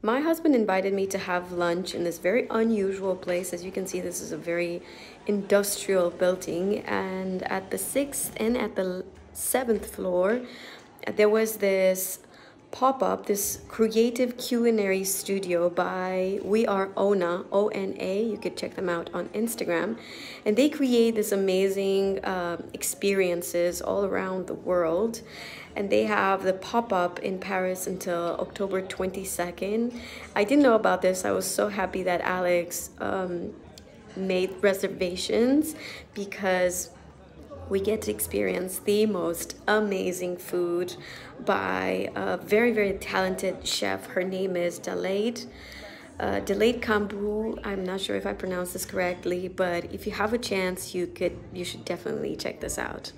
My husband invited me to have lunch in this very unusual place. As you can see, this is a very industrial building. And at the sixth and at the seventh floor, there was this pop-up this creative culinary studio by we are ona o-n-a you could check them out on instagram. And they create this amazing uh, experiences all around the world. And they have the pop-up in paris until october 22nd i didn't know about this. I was so happy that alex um, made reservations because we get to experience the most amazing food by a very, very talented chef. Her name is Delaide. Uh, Delaide Kambu. I'm not sure if I pronounced this correctly, but if you have a chance, you could, you should definitely check this out.